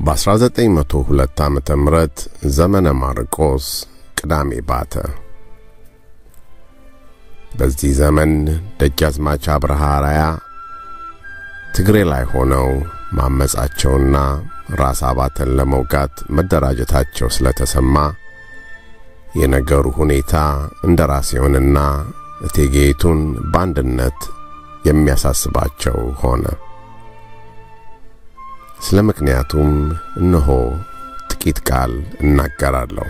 በ1902 ዓመተ ምህረት ዘመነ ማርቆስ ቅዳሜ ባተ። በዚህ ዘመን ደጃዝማች አብርሃ አርአያ ትግሬ ላይ ሆነው ማመጻቸውና ራስ አባተን ለመውጋት መደራጀታቸው ስለተሰማ የነገሩ ሁኔታ እንደ ራሴውንና እቴጌይቱን በአንድነት የሚያሳስባቸው ሆነ። ስለ ምክንያቱም እነሆ ጥቂት ቃል እናገራለሁ።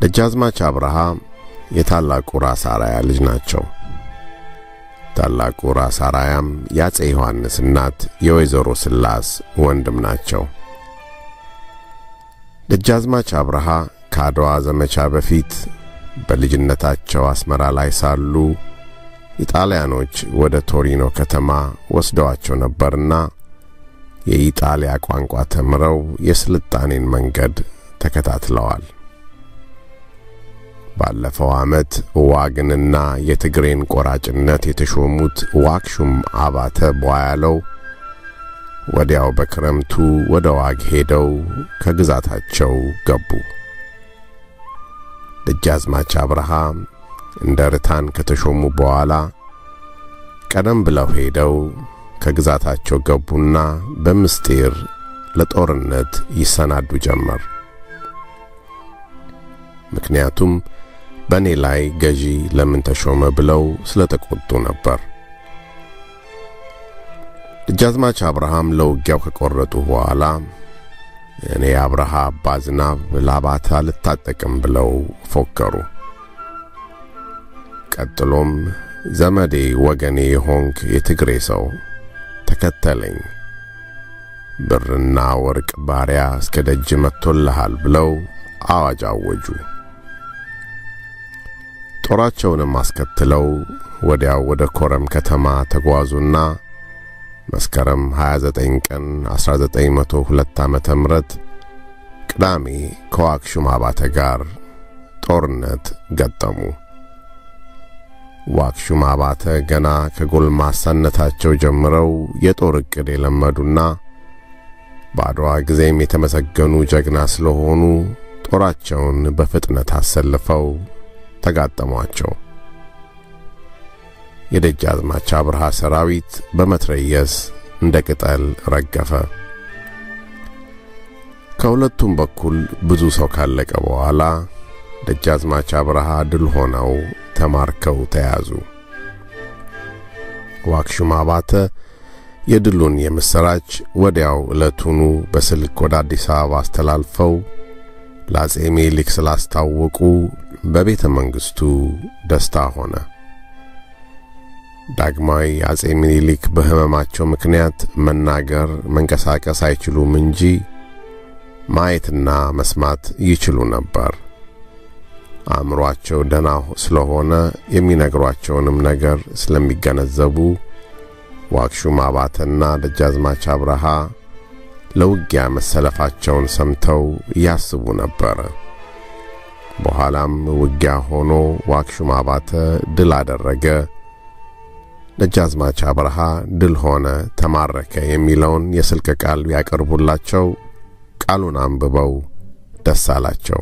ደጃዝማች አብርሃ የታላቁ ራስ አርአያ ልጅ ናቸው። ታላቁ ራስ አርአያም የአፄ ዮሐንስ እናት የወይዘሮ ስላስ ወንድም ናቸው። ደጃዝማች አብርሃ ከአድዋ ዘመቻ በፊት በልጅነታቸው አስመራ ላይ ሳሉ ኢጣሊያኖች ወደ ቶሪኖ ከተማ ወስደዋቸው ነበርና የኢጣሊያ ቋንቋ ተምረው የስልጣኔን መንገድ ተከታትለዋል። ባለፈው ዓመት ዋግንና የትግሬን ቆራጭነት የተሾሙት ዋክሹም አባተ ቧያለው ወዲያው በክረምቱ ወደ ዋግ ሄደው ከግዛታቸው ገቡ። ደጃዝማች አብርሃ እንደ ርታን ከተሾሙ በኋላ ቀደም ብለው ሄደው ከግዛታቸው ገቡና በምስጢር ለጦርነት ይሰናዱ ጀመር። ምክንያቱም በእኔ ላይ ገዢ ለምን ተሾመ ብለው ስለተቆጡ ነበር። ደጃዝማች አብርሃም ለውጊያው ከቆረጡ በኋላ እኔ አብርሃ አባ ዝናብ ላባታ አልታጠቅም ብለው ፎከሩ። ቀጥሎም ዘመዴ ወገኔ የሆንክ የትግሬ ሰው ተከተለኝ፣ ብርና ወርቅ ባሪያ እስከ ደጅ መጥቶልሃል ብለው አዋጅ አወጁ። ጦራቸውንም አስከትለው ወዲያው ወደ ኮረም ከተማ ተጓዙና መስከረም 29 ቀን 1902 ዓመተ ምህረት ቅዳሜ ከዋክሹም አባተ ጋር ጦርነት ገጠሙ። ዋክሹም አባተ ገና ከጎልማሳነታቸው ጀምረው የጦር ዕቅድ የለመዱና በአድዋ ጊዜም የተመሰገኑ ጀግና ስለሆኑ ጦራቸውን በፍጥነት አሰልፈው ተጋጠሟቸው። የደጃዝማች አብርሃ ሰራዊት በመትረየስ እንደ ቅጠል ረገፈ። ከሁለቱም በኩል ብዙ ሰው ካለቀ በኋላ ደጃዝማች አብርሃ ድል ሆነው ተማርከው ተያዙ። ዋክሹም አባተ የድሉን የምሥራች ወዲያው ዕለቱኑ በስልክ ወደ አዲስ አበባ አስተላልፈው ለአፄ ምኒልክ ስላስታወቁ በቤተ መንግሥቱ ደስታ ሆነ። ዳግማዊ አፄ ምኒልክ በሕመማቸው ምክንያት መናገር፣ መንቀሳቀስ አይችሉም እንጂ ማየትና መስማት ይችሉ ነበር። አእምሮአቸው ደና ስለሆነ የሚነግሯቸውንም ነገር ስለሚገነዘቡ ዋክሹም አባተና ደጃዝማች አብርሃ ለውጊያ መሰለፋቸውን ሰምተው ያስቡ ነበረ። በኋላም ውጊያ ሆኖ ዋክሹም አባተ ድል አደረገ፣ ደጃዝማች አብርሃ ድል ሆነ፣ ተማረከ የሚለውን የስልክ ቃል ቢያቀርቡላቸው ቃሉን አንብበው ደስ አላቸው።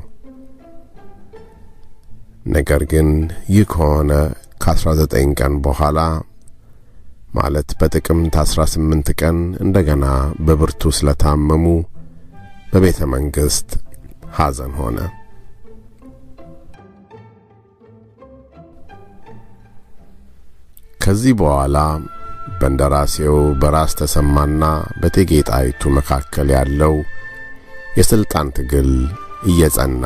ነገር ግን ይህ ከሆነ ከ19 ቀን በኋላ ማለት በጥቅምት 18 ቀን እንደገና በብርቱ ስለታመሙ በቤተ መንግሥት ሐዘን ሆነ። ከዚህ በኋላ በእንደራሴው በራስ ተሰማና በእቴጌ ጣይቱ መካከል ያለው የሥልጣን ትግል እየጸና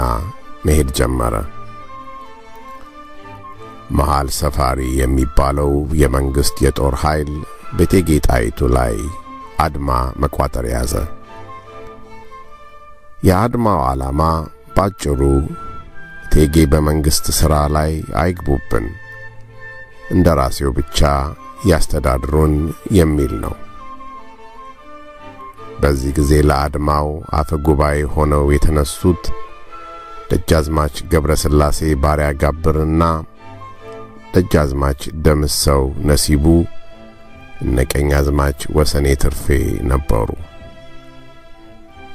መሄድ ጀመረ። መሃል ሰፋሪ የሚባለው የመንግሥት የጦር ኃይል በእቴጌ ጣይቱ ላይ አድማ መቋጠር ያዘ። የአድማው ዓላማ ባጭሩ እቴጌ በመንግሥት ሥራ ላይ አይግቡብን፣ እንደ ራሴው ብቻ ያስተዳድሩን የሚል ነው። በዚህ ጊዜ ለአድማው አፈ ጉባኤ ሆነው የተነሱት ደጃዝማች ገብረ ሥላሴ ባሪያ ጋብርና ደጃዝማች ደምሰው ነሲቡ እነ ቀኛዝማች ወሰኔ ትርፌ ነበሩ።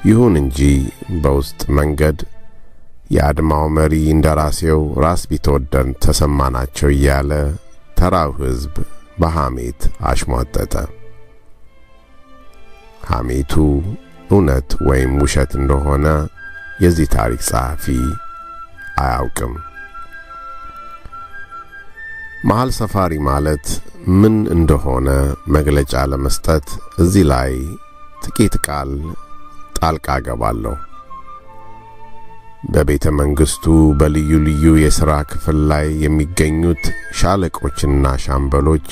ይሁን እንጂ በውስጥ መንገድ የአድማው መሪ እንደራሴው ራስ ቢትወደድ ተሰማ ናቸው እያለ ተራው ሕዝብ በሐሜት አሽሟጠጠ። ሐሜቱ እውነት ወይም ውሸት እንደሆነ የዚህ ታሪክ ጸሐፊ አያውቅም። መሃል ሰፋሪ ማለት ምን እንደሆነ መግለጫ ለመስጠት እዚህ ላይ ጥቂት ቃል ጣልቃ ገባለሁ። በቤተ መንግሥቱ በልዩ ልዩ የሥራ ክፍል ላይ የሚገኙት ሻለቆችና ሻምበሎች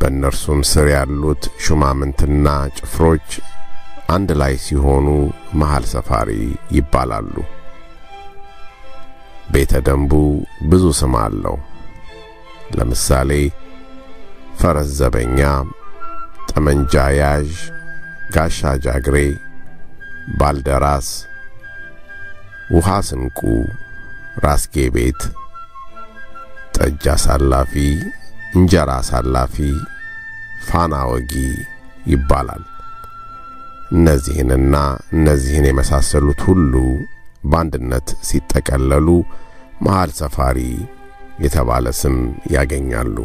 በእነርሱም ስር ያሉት ሹማምንትና ጭፍሮች አንድ ላይ ሲሆኑ መሃል ሰፋሪ ይባላሉ። ቤተ ደንቡ ብዙ ስም አለው። ለምሳሌ ፈረስ ዘበኛ፣ ጠመንጃ ያዥ፣ ጋሻ ጃግሬ፣ ባልደራስ፣ ውሃ ስንቁ፣ ራስጌ ቤት፣ ጠጅ አሳላፊ፣ እንጀራ አሳላፊ፣ ፋና ወጊ ይባላል። እነዚህንና እነዚህን የመሳሰሉት ሁሉ በአንድነት ሲጠቀለሉ መሃል ሰፋሪ የተባለ ስም ያገኛሉ።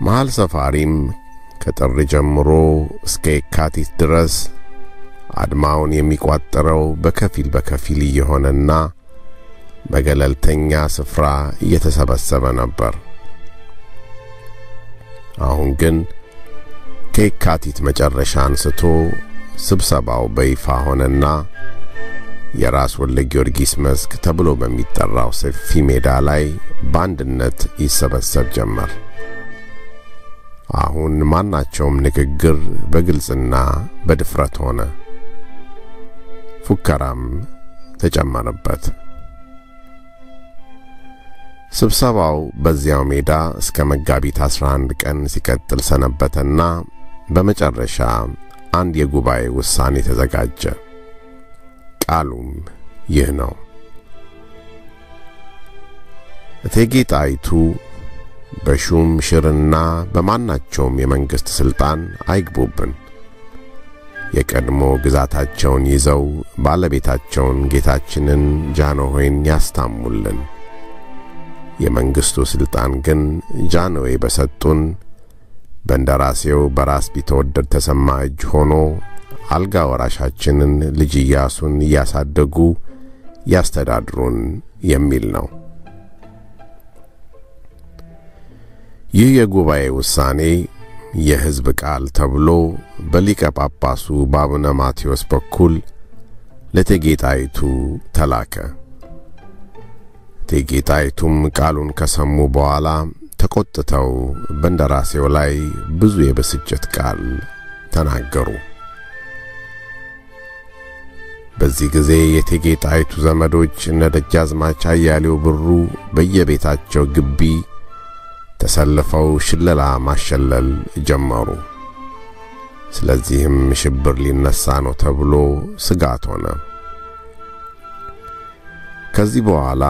መሃል ሰፋሪም ከጥር ጀምሮ እስከ የካቲት ድረስ አድማውን የሚቋጠረው በከፊል በከፊል እየሆነና በገለልተኛ ስፍራ እየተሰበሰበ ነበር። አሁን ግን ከየካቲት መጨረሻ አንስቶ ስብሰባው በይፋ ሆነና የራስ ወልደ ጊዮርጊስ መስክ ተብሎ በሚጠራው ሰፊ ሜዳ ላይ በአንድነት ይሰበሰብ ጀመር። አሁን ማናቸውም ንግግር በግልጽና በድፍረት ሆነ። ፉከራም ተጨመረበት። ስብሰባው በዚያው ሜዳ እስከ መጋቢት 11 ቀን ሲቀጥል ሰነበተና በመጨረሻ አንድ የጉባኤ ውሳኔ ተዘጋጀ። ቃሉም ይህ ነው። እቴጌ ጣይቱ በሹም ሽርና በማናቸውም የመንግሥት ሥልጣን አይግቡብን። የቀድሞ ግዛታቸውን ይዘው ባለቤታቸውን ጌታችንን ጃንሆይን ያስታሙልን። የመንግሥቱ ሥልጣን ግን ጃንሆይ በሰጡን በእንደራሴው በራስ ቢትወደድ ተሰማ እጅ ሆኖ አልጋ ወራሻችንን ልጅ ኢያሱን እያሳደጉ ያስተዳድሩን የሚል ነው። ይህ የጉባኤ ውሳኔ የሕዝብ ቃል ተብሎ በሊቀ ጳጳሱ በአቡነ ማቴዎስ በኩል ለእቴጌ ጣይቱ ተላከ። እቴጌ ጣይቱም ቃሉን ከሰሙ በኋላ ተቆጥተው በእንደራሴው ላይ ብዙ የብስጭት ቃል ተናገሩ። በዚህ ጊዜ የእቴጌ ጣይቱ ዘመዶች እነ ደጃዝማች አያሌው ብሩ በየቤታቸው ግቢ ተሰልፈው ሽለላ ማሸለል ጀመሩ። ስለዚህም ሽብር ሊነሳ ነው ተብሎ ስጋት ሆነ። ከዚህ በኋላ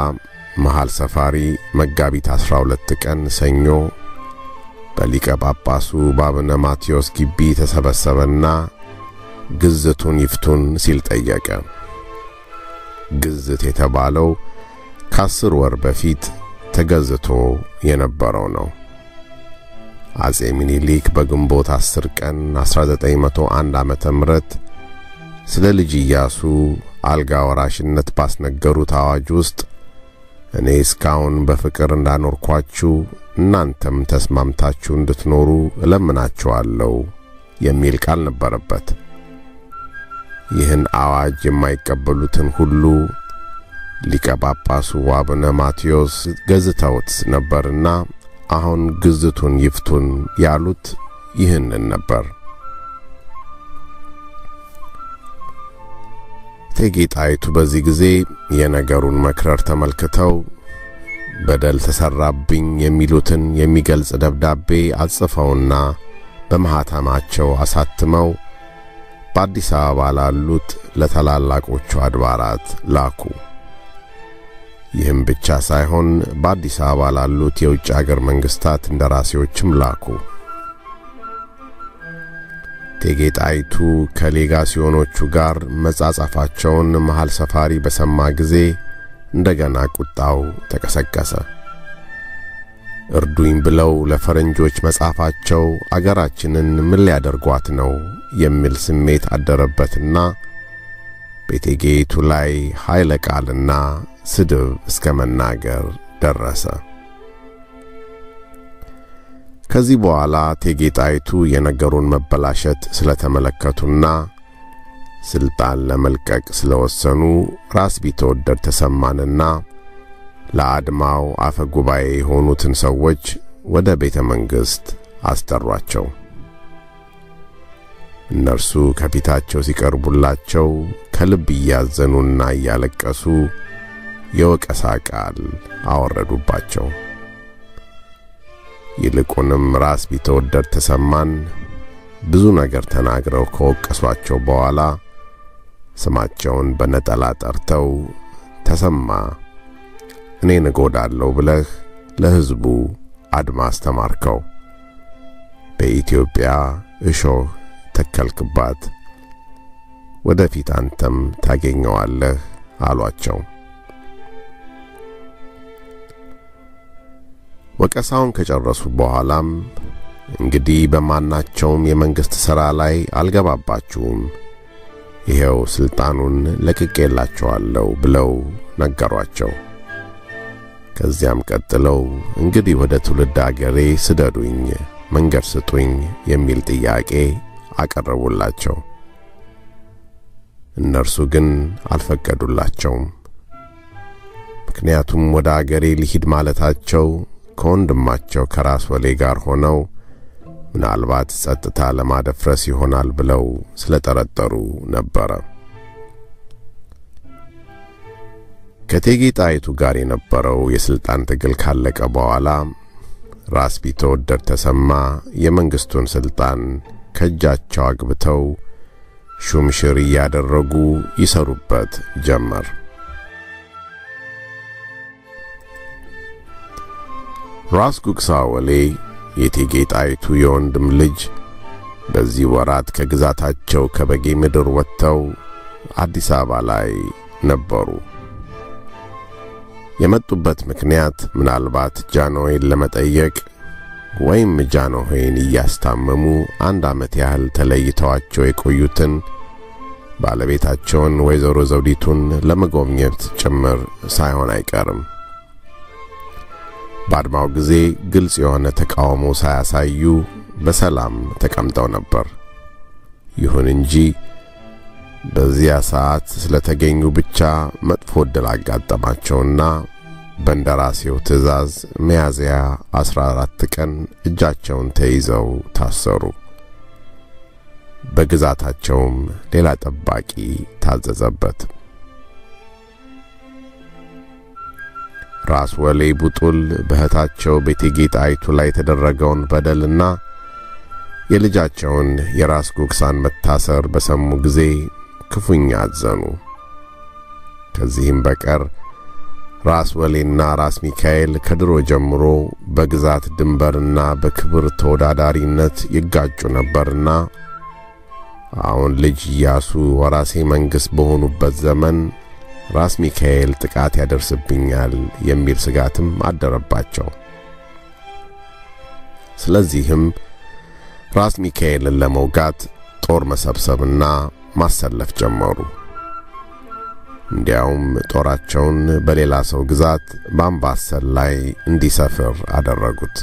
መሃል ሰፋሪ መጋቢት 12 ቀን ሰኞ በሊቀ ጳጳሱ በአቡነ ማቴዎስ ግቢ ተሰበሰበና ግዝቱን ይፍቱን ሲል ጠየቀ። ግዝት የተባለው ከአስር ወር በፊት ተገዝቶ የነበረው ነው። አጼ ሚኒሊክ በግንቦት 10 ቀን 1901 ዓመተ ምህረት ስለ ልጅ ኢያሱ አልጋ ወራሽነት ባስነገሩት አዋጅ ውስጥ እኔ እስካሁን በፍቅር እንዳኖርኳችሁ እናንተም ተስማምታችሁ እንድትኖሩ እለምናችኋለሁ የሚል ቃል ነበረበት። ይህን አዋጅ የማይቀበሉትን ሁሉ ሊቀ ጳጳሱ አቡነ ማቴዎስ ገዝተውት ነበርና አሁን ግዝቱን ይፍቱን ያሉት ይህንን ነበር። እቴጌ ጣይቱ በዚህ ጊዜ የነገሩን መክረር ተመልክተው በደል ተሰራብኝ የሚሉትን የሚገልጽ ደብዳቤ አጽፈውና በማኅተማቸው አሳትመው በአዲስ አበባ ላሉት ለታላላቆቹ አድባራት ላኩ። ይህም ብቻ ሳይሆን በአዲስ አበባ ላሉት የውጭ አገር መንግስታት እንደራሴዎችም ላኩ። እቴጌ ጣይቱ ከሌጋሲዮኖቹ ጋር መጻጻፋቸውን መሃል ሰፋሪ በሰማ ጊዜ እንደገና ቁጣው ተቀሰቀሰ። እርዱኝ ብለው ለፈረንጆች መጻፋቸው አገራችንን ምን ሊያደርጓት ነው የሚል ስሜት አደረበትና በእቴጌይቱ ላይ ኃይለ ቃልና ስድብ እስከ መናገር ደረሰ። ከዚህ በኋላ እቴጌ ጣይቱ የነገሩን መበላሸት ስለተመለከቱና ስልጣን ለመልቀቅ ስለወሰኑ ራስ ቢትወደድ ተሰማንና ለአድማው አፈ ጉባኤ የሆኑትን ሰዎች ወደ ቤተ መንግሥት አስጠሯቸው። እነርሱ ከፊታቸው ሲቀርቡላቸው ከልብ እያዘኑና እያለቀሱ የወቀሳ ቃል አወረዱባቸው። ይልቁንም ራስ ቢትወደድ ተሰማን። ብዙ ነገር ተናግረው ከወቀሷቸው በኋላ ስማቸውን በነጠላ ጠርተው ተሰማ። እኔን እጎዳለሁ ብለህ ለሕዝቡ አድማ አስተማርከው፣ በኢትዮጵያ እሾህ ተከልክባት፣ ወደፊት አንተም ታገኘዋለህ አሏቸው። ወቀሳውን ከጨረሱ በኋላም እንግዲህ በማናቸውም የመንግሥት ሥራ ላይ አልገባባችሁም፣ ይሄው ሥልጣኑን ለቅቄላችኋለሁ ብለው ነገሯቸው። ከዚያም ቀጥለው እንግዲህ ወደ ትውልድ አገሬ ስደዱኝ፣ መንገድ ስጡኝ የሚል ጥያቄ አቀረቡላቸው። እነርሱ ግን አልፈቀዱላቸውም። ምክንያቱም ወደ አገሬ ልሂድ ማለታቸው ከወንድማቸው ከራስ ወሌ ጋር ሆነው ምናልባት ጸጥታ ለማደፍረስ ይሆናል ብለው ስለጠረጠሩ ነበረ። ከእቴጌ ጣይቱ ጋር የነበረው የሥልጣን ትግል ካለቀ በኋላ ራስ ቢትወደድ ተሰማ የመንግሥቱን ሥልጣን ከእጃቸው አግብተው ሹምሽር እያደረጉ ይሰሩበት ጀመር። ራስ ጉግሳ ወሌ የእቴጌ ጣይቱ የወንድም ልጅ በዚህ ወራት ከግዛታቸው ከበጌ ምድር ወጥተው አዲስ አበባ ላይ ነበሩ። የመጡበት ምክንያት ምናልባት ጃንሆይን ለመጠየቅ ወይም ጃንሆይን እያስታመሙ አንድ ዓመት ያህል ተለይተዋቸው የቆዩትን ባለቤታቸውን ወይዘሮ ዘውዲቱን ለመጎብኘት ጭምር ሳይሆን አይቀርም። በአድማው ጊዜ ግልጽ የሆነ ተቃውሞ ሳያሳዩ በሰላም ተቀምጠው ነበር። ይሁን እንጂ በዚያ ሰዓት ስለተገኙ ብቻ መጥፎ ዕድል አጋጠማቸውና በእንደራሴው ትእዛዝ ሚያዝያ 14 ቀን እጃቸውን ተይዘው ታሰሩ። በግዛታቸውም ሌላ ጠባቂ ታዘዘበት። ራስ ወሌ ቡጡል በእህታቸው በእቴጌ ጣይቱ ላይ የተደረገውን በደልና የልጃቸውን የራስ ጉግሳን መታሰር በሰሙ ጊዜ ክፉኛ አዘኑ። ከዚህም በቀር ራስ ወሌና ራስ ሚካኤል ከድሮ ጀምሮ በግዛት ድንበርና በክብር ተወዳዳሪነት ይጋጩ ነበርና አሁን ልጅ ኢያሱ ወራሴ መንግሥት በሆኑበት ዘመን ራስ ሚካኤል ጥቃት ያደርስብኛል የሚል ስጋትም አደረባቸው። ስለዚህም ራስ ሚካኤልን ለመውጋት ጦር መሰብሰብና ማሰለፍ ጀመሩ። እንዲያውም ጦራቸውን በሌላ ሰው ግዛት በአምባሰል ላይ እንዲሰፍር አደረጉት።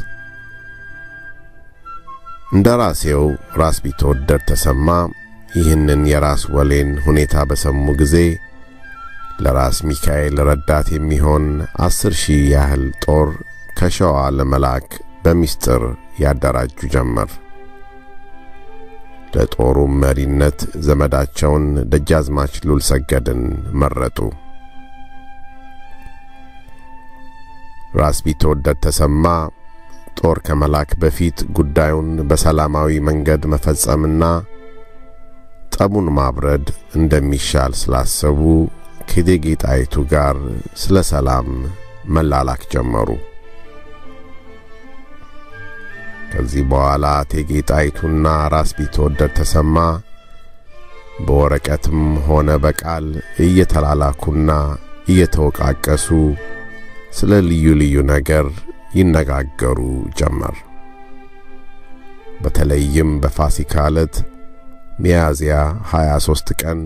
እንደራሴው ራስ ቢትወደድ ተሰማ ይህንን የራስ ወሌን ሁኔታ በሰሙ ጊዜ ለራስ ሚካኤል ረዳት የሚሆን አስር ሺህ ያህል ጦር ከሸዋ ለመላክ በሚስጥር ያደራጁ ጀመር። ለጦሩም መሪነት ዘመዳቸውን ደጃዝማች ሉል ሰገድን መረጡ። ራስ ቢትወደድ ተሰማ ጦር ከመላክ በፊት ጉዳዩን በሰላማዊ መንገድ መፈጸምና ጠቡን ማብረድ እንደሚሻል ስላሰቡ ከእቴጌ ጣይቱ ጋር ስለ ሰላም መላላክ ጀመሩ። ከዚህ በኋላ እቴጌ ጣይቱና ራስ ቢትወደድ ተሰማ በወረቀትም ሆነ በቃል እየተላላኩና እየተወቃቀሱ ስለ ልዩ ልዩ ነገር ይነጋገሩ ጀመር። በተለይም በፋሲካ ዕለት ሚያዝያ 23 ቀን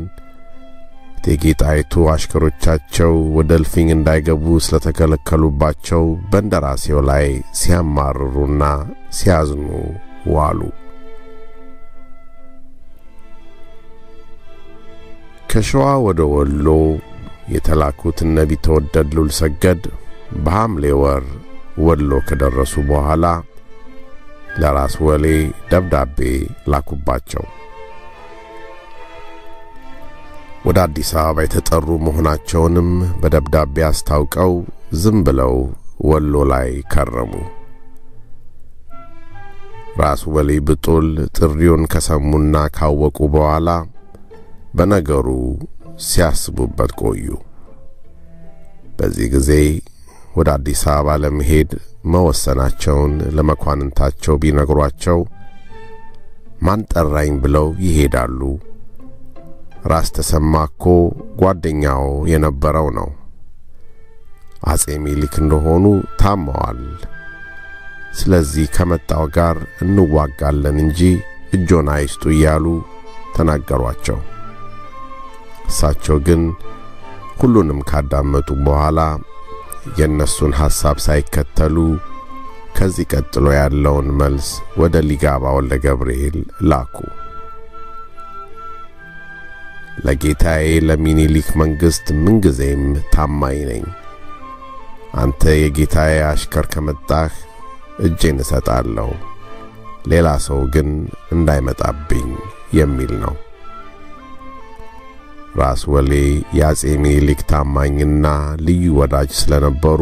እቴጌ ጣይቱ አሽከሮቻቸው ወደ እልፍኝ እንዳይገቡ ስለተከለከሉባቸው በእንደራሴው ላይ ሲያማርሩና ሲያዝኑ ዋሉ። ከሸዋ ወደ ወሎ የተላኩት እነ ቢትወደድ ሉል ሰገድ በሐምሌ ወር ወሎ ከደረሱ በኋላ ለራስ ወሌ ደብዳቤ ላኩባቸው። ወደ አዲስ አበባ የተጠሩ መሆናቸውንም በደብዳቤ አስታውቀው ዝም ብለው ወሎ ላይ ከረሙ። ራስ ወሌ ብጡል ጥሪውን ከሰሙና ካወቁ በኋላ በነገሩ ሲያስቡበት ቆዩ። በዚህ ጊዜ ወደ አዲስ አበባ ለመሄድ መወሰናቸውን ለመኳንንታቸው ቢነግሯቸው ማን ጠራኝ ብለው ይሄዳሉ። ራስ ተሰማ እኮ ጓደኛው የነበረው ነው። አጼ ሚኒሊክ እንደሆኑ ታመዋል። ስለዚህ ከመጣው ጋር እንዋጋለን እንጂ እጆን አይስጡ እያሉ ተናገሯቸው። እሳቸው ግን ሁሉንም ካዳመጡ በኋላ የእነሱን ሐሳብ ሳይከተሉ ከዚህ ቀጥሎ ያለውን መልስ ወደ ሊጋባ ወልደ ገብርኤል ላኩ። ለጌታዬ ለሚኒሊክ መንግሥት ምንጊዜም ታማኝ ነኝ። አንተ የጌታዬ አሽከር ከመጣህ እጄን እሰጣለሁ፣ ሌላ ሰው ግን እንዳይመጣብኝ የሚል ነው። ራስ ወሌ የአጼ ሚኒሊክ ታማኝና ልዩ ወዳጅ ስለነበሩ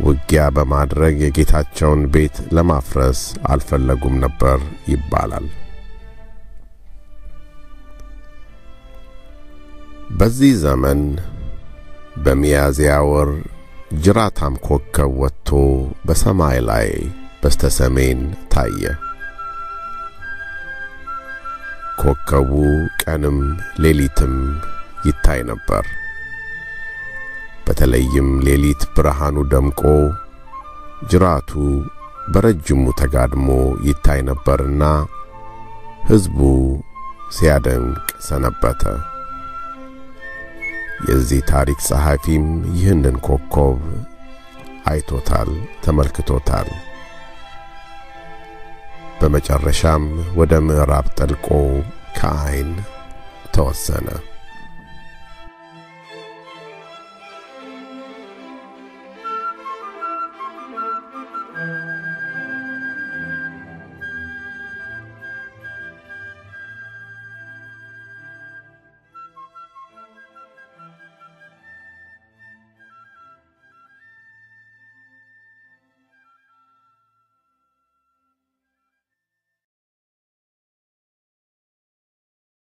ውጊያ በማድረግ የጌታቸውን ቤት ለማፍረስ አልፈለጉም ነበር ይባላል። በዚህ ዘመን በሚያዝያ ወር ጅራታም ኮከብ ወጥቶ በሰማይ ላይ በስተ ሰሜን ታየ። ኮከቡ ቀንም ሌሊትም ይታይ ነበር። በተለይም ሌሊት ብርሃኑ ደምቆ ጅራቱ በረጅሙ ተጋድሞ ይታይ ነበርና ሕዝቡ ሲያደንቅ ሰነበተ። የዚህ ታሪክ ጸሐፊም ይህንን ኮከብ አይቶታል፣ ተመልክቶታል። በመጨረሻም ወደ ምዕራብ ጠልቆ ከዐይን ተወሰነ።